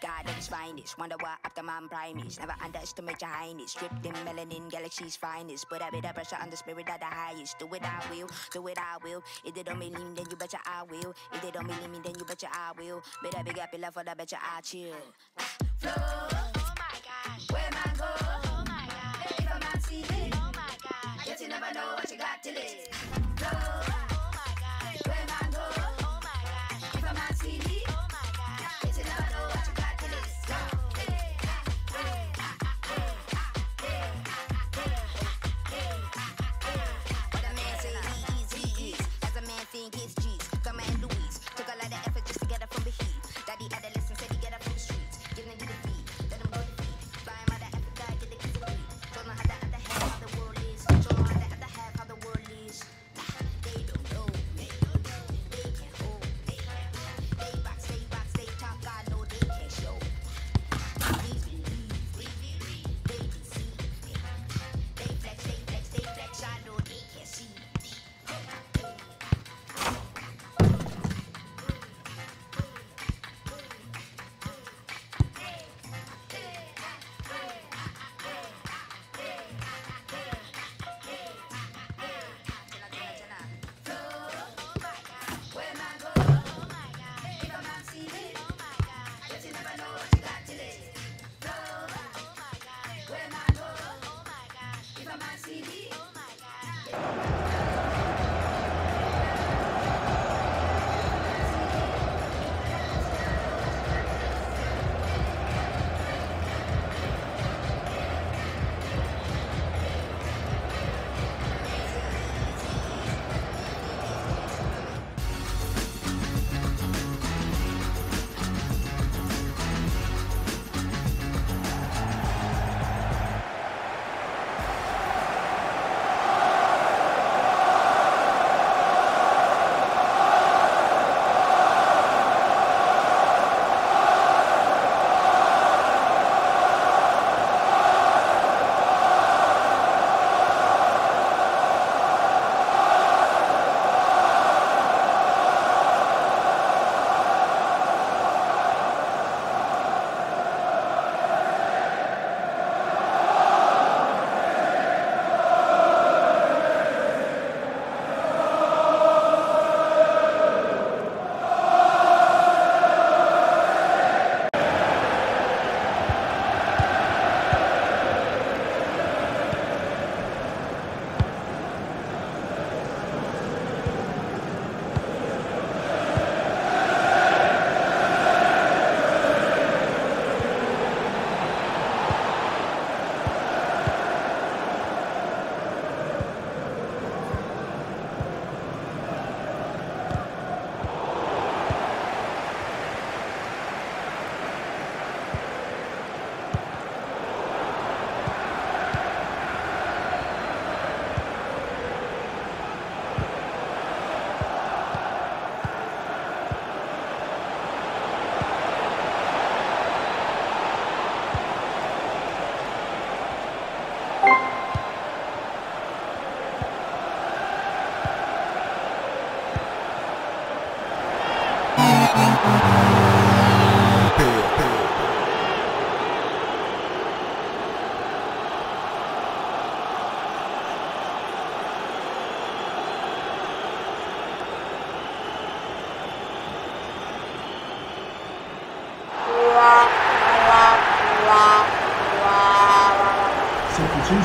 God his finest, wonder what after man prime is. Never underestimate your highness. Stripped in melanin, galaxy's finest. Put a bit of pressure on the spirit of the highest. Do it, I will. Do it, I will. If they don't believe me, then you betcha I will. If they don't believe me, then you betcha I will. Better big up your love for the betcha I chill. Flow. Oh my gosh. Where man go? Oh my gosh. If a man see it, Oh my gosh. guess you never know what you got till it. A man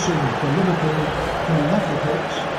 For Liverpool, coming off the pitch,